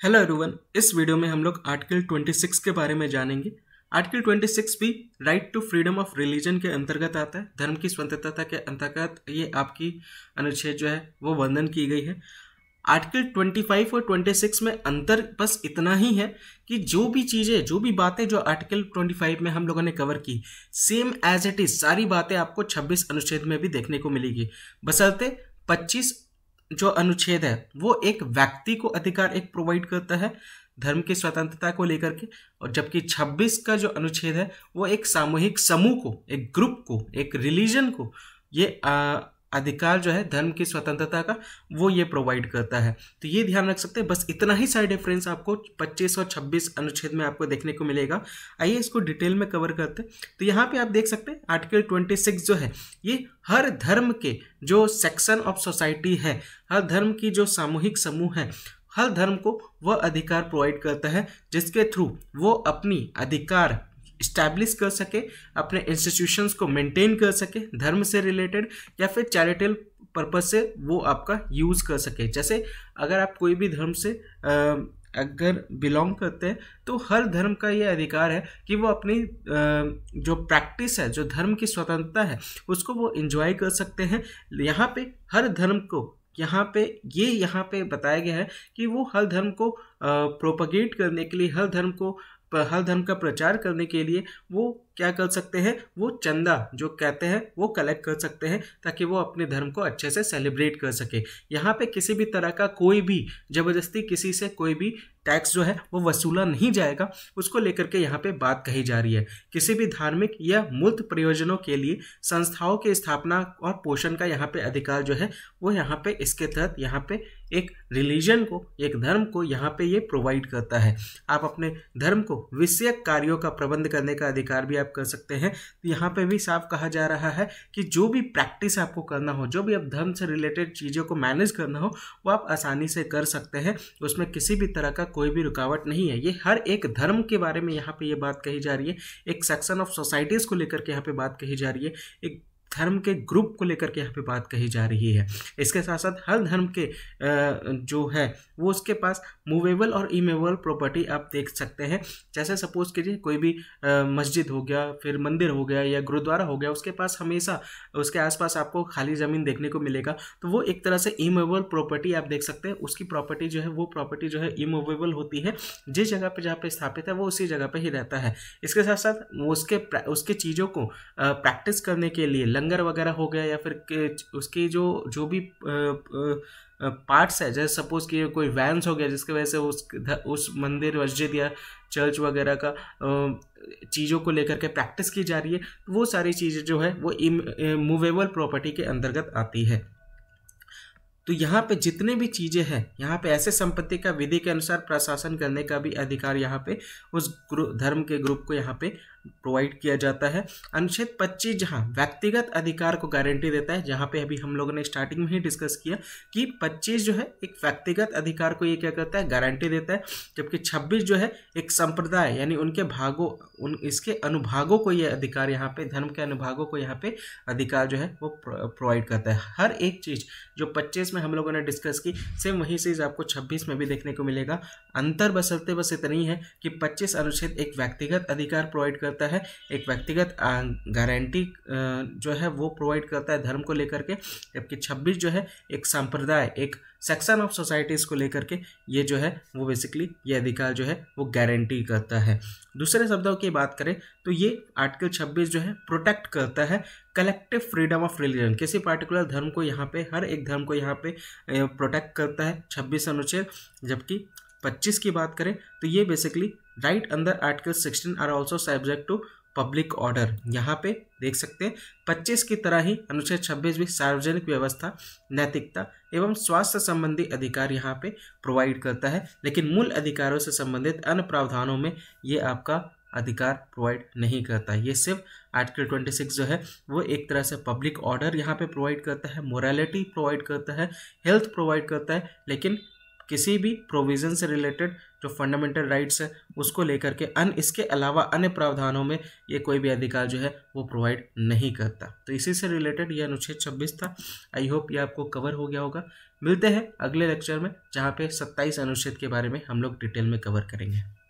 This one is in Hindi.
हेलो एवरीवन इस वीडियो में हम लोग आर्टिकल 26 के बारे में जानेंगे। आर्टिकल 26 भी right to freedom of religion के अंतर्गत आता है, धर्म की स्वतंत्रता के अंतर्गत ये आपकी अनुच्छेद जो है, वो वर्णन की गई है। आर्टिकल 25 और 26 में अंतर बस इतना ही है कि जो भी चीज़ें, जो भी बातें जो आर्टिकल 25 में हम लोगों ने कवर की सेम एज इट इज़ सारी बातें आपको 26 अनुच्छेद में भी देखने को मिलेगी। बसलते 25 जो अनुच्छेद है, वो एक व्यक्ति को अधिकार एक प्रोवाइड करता है, धर्म की स्वतंत्रता को लेकर के। और जबकि 26 का जो अनुच्छेद है, वो एक सामूहिक समूह को, एक ग्रुप को, एक रिलीजन को, ये अधिकार जो है, धर्म की स्वतंत्रता का, वो ये प्रोवाइड करता है। तो ये ध्यान रख सकते हैं। बस इतना ही साइड डिफरेंस आपको 25 और 26 अनुच्छेद में आपको देखने को मिलेगा। आइए इसको डिटेल में कवर करते हैं। तो यहाँ पे आप देख सकते हैं आर्टिकल 26 जो है, ये हर धर्म के जो सेक्शन ऑफ़ सोसाइटी है, हर धर्म की जो सामूहिक समूह है, हर धर्म को वह अधिकार प्रोवाइड करता है, जिसके थ्रू वो अपनी अधिकार इस्टेब्लिश कर सके, अपने इंस्टीट्यूशंस को मेंटेन कर सके, धर्म से रिलेटेड या फिर चैरिटेबल पर्पज से वो आपका यूज़ कर सके। जैसे अगर आप कोई भी धर्म से अगर बिलोंग करते हैं तो हर धर्म का ये अधिकार है कि वो अपनी जो प्रैक्टिस है, जो धर्म की स्वतंत्रता है, उसको वो इंजॉय कर सकते हैं। यहाँ पे हर धर्म को, यहाँ पे, ये यहाँ पे बताया गया है कि वो हर धर्म को प्रोपगेट करने के लिए, हर धर्म को हर धर्म का प्रचार करने के लिए वो क्या कर सकते हैं? वो चंदा, जो कहते हैं, वो कलेक्ट कर सकते हैं, ताकि वो अपने धर्म को अच्छे से सेलिब्रेट कर सके। यहाँ पे किसी भी तरह का कोई भी ज़बरदस्ती, किसी से कोई भी टैक्स जो है, वो वसूला नहीं जाएगा। उसको लेकर के यहाँ पे बात कही जा रही है। किसी भी धार्मिक या मूर्त प्रयोजनों के लिए संस्थाओं की स्थापना और पोषण का यहाँ पे अधिकार जो है, वो यहाँ पे इसके तहत यहाँ पे एक रिलीजन को, एक धर्म को यहाँ पे ये प्रोवाइड करता है। आप अपने धर्म को, विषयक कार्यों का प्रबंध करने का अधिकार भी आप कर सकते हैं। तो यहाँ पे भी साफ़ कहा जा रहा है कि जो भी प्रैक्टिस आपको करना हो, जो भी आप धर्म से रिलेटेड चीज़ों को मैनेज करना हो, वो आप आसानी से कर सकते हैं। उसमें किसी भी तरह का कोई भी रुकावट नहीं है। ये हर एक धर्म के बारे में यहाँ पर ये बात कही जा रही है। एक सेक्शन ऑफ़ सोसाइटीज़ को लेकर के यहाँ पर बात कही जा रही है। एक धर्म के ग्रुप को लेकर के यहाँ पे बात कही जा रही है। इसके साथ साथ हर धर्म के जो है, वो उसके पास मूवेबल और इमेबल प्रॉपर्टी आप देख सकते हैं। जैसे सपोज़ कीजिए कोई भी मस्जिद हो गया, फिर मंदिर हो गया या गुरुद्वारा हो गया, उसके पास हमेशा, उसके आसपास आपको खाली ज़मीन देखने को मिलेगा। तो वो एक तरह से इमूवेबल प्रॉपर्टी आप देख सकते हैं। उसकी प्रॉपर्टी जो है, वो प्रॉपर्टी जो है इमूवेबल होती है। जिस जगह पर जहाँ पे स्थापित है, वो उसी जगह पर ही रहता है। इसके साथ साथ उसके उसके चीज़ों को प्रैक्टिस करने के लिए लंगर वगैरह हो गया या फिर उसके जो जो भी पार्ट्स है, जैसे सपोज़ कि कोई वैंस हो गया, जिसकी वजह से उस उस मंदिर, मस्जिद या चर्च वगैरह का चीज़ों को लेकर के प्रैक्टिस की जा रही है वो सारी चीज़ें जो है, वो मूवेबल प्रॉपर्टी के अंतर्गत आती है। तो यहाँ पे जितने भी चीज़ें हैं, यहाँ पे ऐसे संपत्ति का विधि के अनुसार प्रशासन करने का भी अधिकार यहाँ पे उस धर्म के ग्रुप को यहाँ पे प्रोवाइड किया जाता है। अनुच्छेद 25 जहाँ व्यक्तिगत अधिकार को गारंटी देता है, जहाँ पे अभी हम लोगों ने स्टार्टिंग में ही डिस्कस किया कि 25 जो है, एक व्यक्तिगत अधिकार को ये क्या करता है गारंटी देता है, जबकि 26 जो है, एक संप्रदाय, यानी उनके भागों, उन, इसके अनुभागों को ये अधिकार यहाँ पे, धर्म के अनुभागों को यहाँ पे अधिकार जो है, वो प्रोवाइड करता है। हर एक चीज़ जो पच्चीस में हम लोगों ने डिस्कस की। सेम वही चीज़ आपको छब्बीस में भी देखने को मिलेगा। अंतर बसलते बस इतना ही कि पच्चीस अनुच्छेद एक व्यक्तिगत अधिकार प्रोवाइड करता है। एक व्यक्तिगत गारंटी जो है वो प्रोवाइड करता है धर्म को लेकर के। जबकि 26 जो है एक संप्रदाय, एक सेक्शन ऑफ़ सोसाइटीज़ को लेकर के ये जो है, वो बेसिकली ये अधिकार जो है, वो गारंटी करता है। दूसरे शब्दों की बात करें तो ये आर्टिकल 26 जो है प्रोटेक्ट करता है कलेक्टिव फ्रीडम ऑफ़ रिलीजन किसी पार्टिकुलर धर्म को यहाँ पे, हर एक धर्म को यहाँ पे प्रोटेक्ट करता है 26 अनुच्छेद, जबकि 25 की बात करें तो ये बेसिकली राइट अंदर article 16 are also subject to public order. यहाँ पे देख सकते हैं 25 की तरह ही अनुच्छेद 26 भी सार्वजनिक व्यवस्था, नैतिकता एवं स्वास्थ्य संबंधी अधिकार यहाँ पे प्रोवाइड करता है। लेकिन मूल अधिकारों से संबंधित अन्य प्रावधानों में ये आपका अधिकार प्रोवाइड नहीं करता ये सिर्फ़ आर्टिकल 26 जो है, वो एक तरह से पब्लिक ऑर्डर यहाँ पे प्रोवाइड करता है मोरालिटी प्रोवाइड करता है हेल्थ प्रोवाइड करता है, लेकिन किसी भी प्रोविज़न से रिलेटेड जो फंडामेंटल राइट्स है, उसको लेकर के अन, इसके अलावा अन्य प्रावधानों में ये कोई भी अधिकार जो है, वो प्रोवाइड नहीं करता। तो इसी से रिलेटेड ये अनुच्छेद छब्बीस था। आई होप ये आपको कवर हो गया होगा। मिलते हैं अगले लेक्चर में, जहाँ पे सत्ताईस अनुच्छेद के बारे में हम लोग डिटेल में कवर करेंगे।